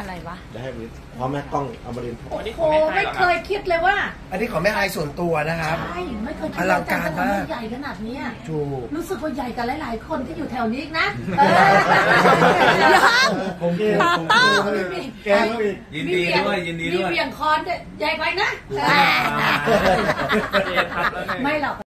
อะไรวะเให้วิทย์พร้อม่มกล้องเอามาเรียนโอ้โหไม่เคยคิดเลยว่าอันนี้ของแม่ไอส่วนตัวนะครับ ใช่ไม่เคยคิดอลังการมากใหญ่ขนาดเนี้ยถูก รู้สึกว่าใหญ่กับหลาย ๆ คนที่อยู่แถวนี้อีกนะยัง ผมเกตาต้งแกเขาอีก ยินดีด้วยยินดีด้วย มีเบี่ยงคอนด้วยใหญ่ไปนะ เจทัแล้วไม่หรอก